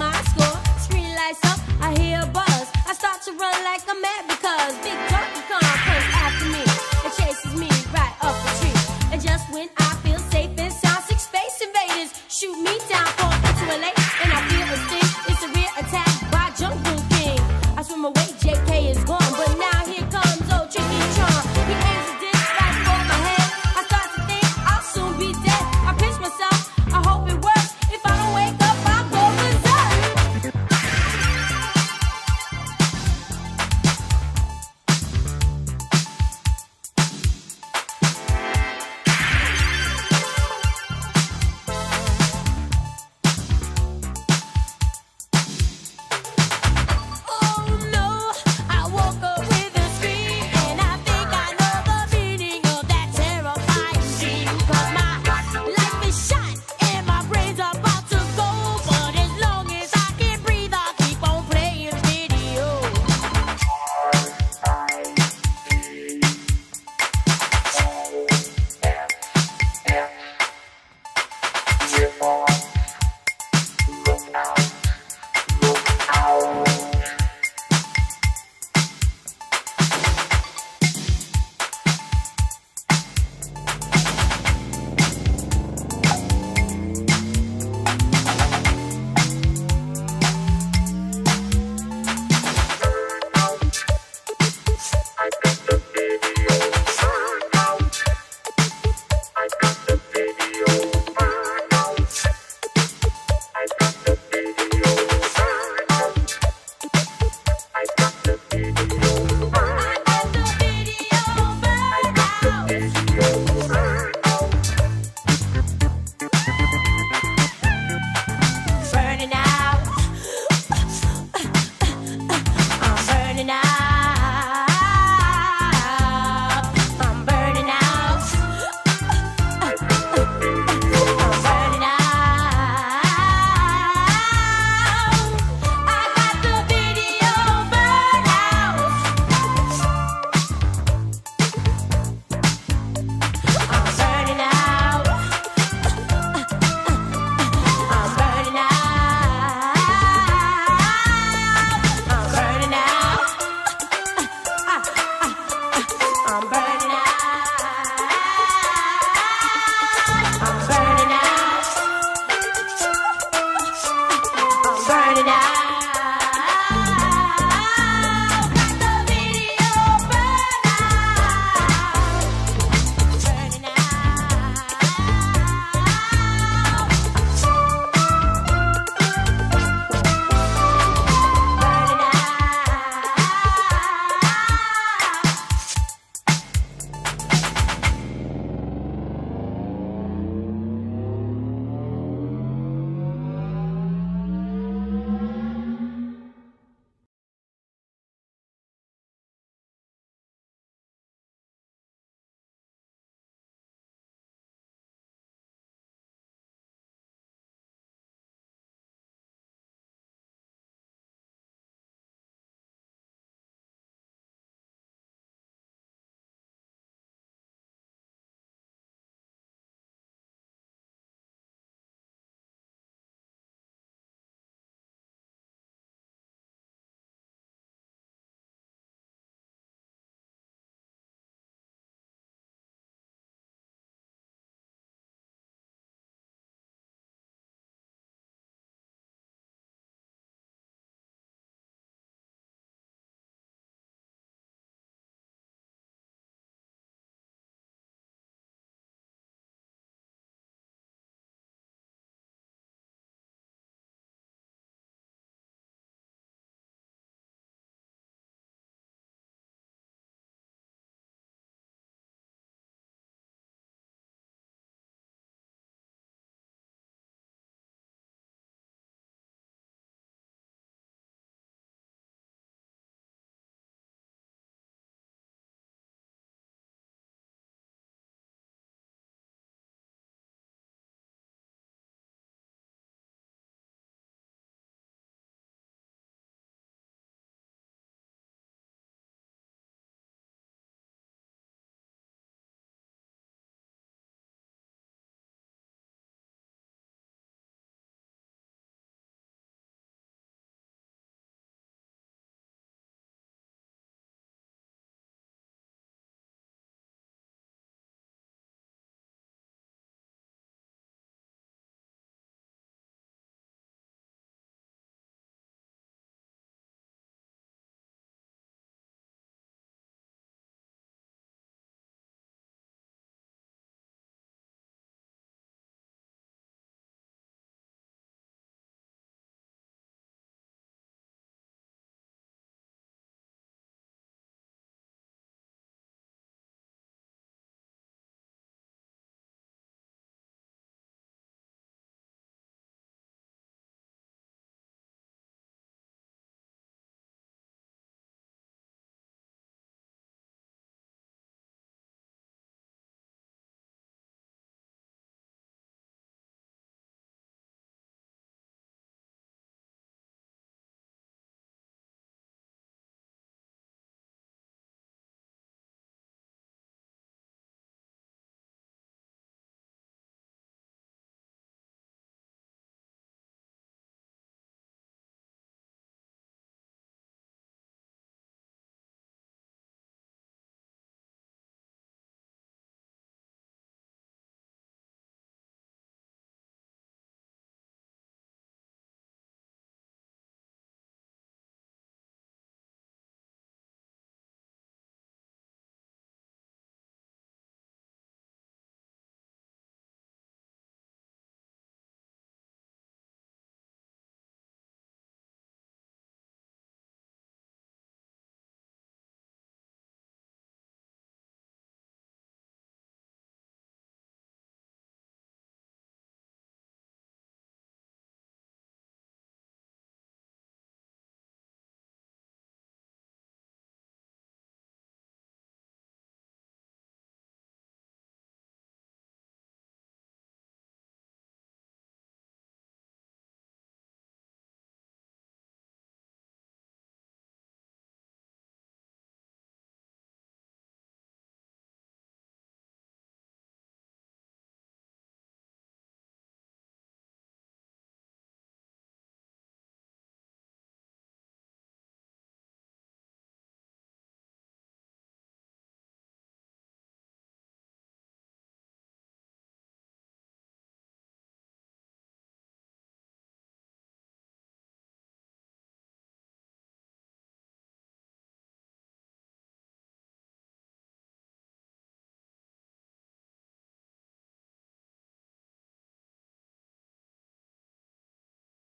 my score. Screen lights up, I hear a buzz. I start to run like I'm mad because Big Turkey comes.